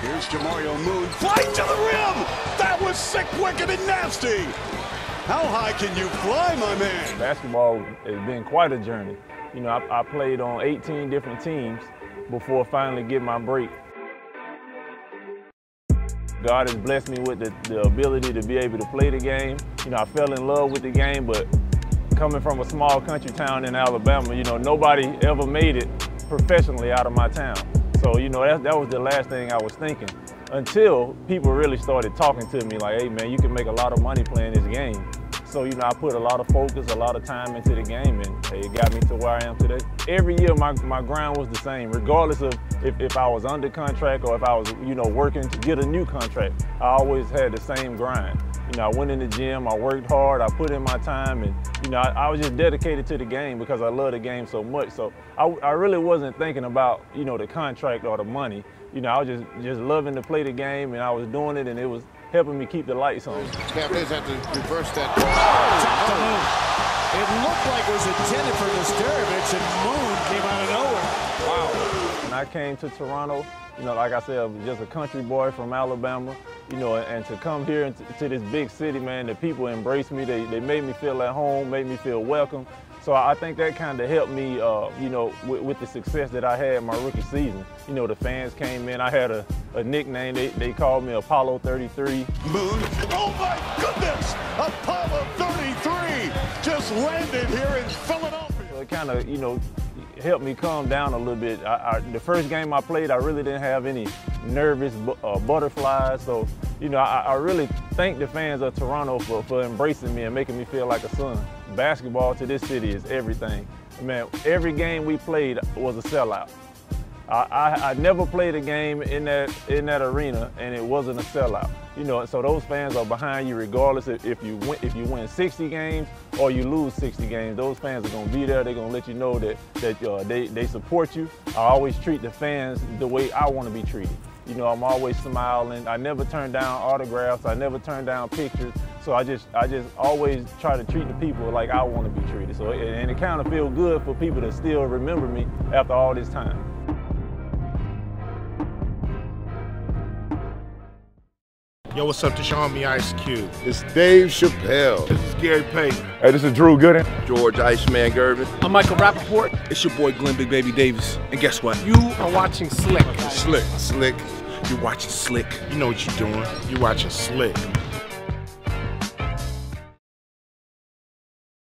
Here's Jamario Moon. Flight to the rim! That was sick, wicked, and nasty! How high can you fly, my man? Basketball has been quite a journey. You know, I, I played on 18 different teams before finally getting my break. God has blessed me with the, the ability to be able to play the game. You know, I fell in love with the game, but coming from a small country town in Alabama, you know, nobody ever made it professionally out of my town. So, you know, that, that was the last thing I was thinking until people really started talking to me like, hey man, you can make a lot of money playing this game. So, you know, I put a lot of focus, a lot of time into the game, and hey, it got me to where I am today. Every year, my, my grind was the same, regardless of if, if I was under contract or if I was, you know, working to get a new contract. I always had the same grind. You know, I went in the gym, I worked hard, I put in my time, and, you know, I, I was just dedicated to the game because I love the game so much. So I, I really wasn't thinking about, you know, the contract or the money. You know, I was just, just loving to play the game, and I was doing it, and it was helping me keep the lights on. Cavaliers have to reverse that. Oh, it looked like it was intended for Nesterovic, and Moon came out of nowhere. Wow. When I came to Toronto, you know, like I said, I was just a country boy from Alabama, you know, and to come here into, to this big city, man, the people embraced me. They, they made me feel at home, made me feel welcome. So I think that kind of helped me, uh, you know, with, with, the success that I had my rookie season. You know, the fans came in. I had a, a nickname. They, they called me Apollo 33. Moon. Oh, my goodness! Apollo 33 just landed here in Philadelphia. So it kind of, you know, helped me calm down a little bit. I, I, the first game I played, I really didn't have any nervous uh, butterflies. So, you know, I, I, really thank the fans of Toronto for, for embracing me and making me feel like a son. Basketball to this city is everything. Man, every game we played was a sellout. I, I, never played a game in that in that arena and it wasn't a sellout. You know, so those fans are behind you regardless if, if you win if you win 60 games or you lose 60 games. Those fans are gonna be there. They're gonna let you know that that uh, they they support you. I always treat the fans the way I want to be treated. You know, I'm always smiling. I never turn down autographs. I never turn down pictures. So I just I just always try to treat the people like I want to be treated. So and it kind of feels good for people to still remember me after all this time. Yo, what's up? Deshaun Me Ice Cube. It's Dave Chappelle. This is Gary Payton. Hey, this is Drew Gooden. George Iceman Gervin. I'm Michael Rapaport. It's your boy Glenn Big Baby Davis. And guess what? You are watching SLiC. SLiC. SLiC. You're watching SLiC. You know what you're doing. You're watching SLiC.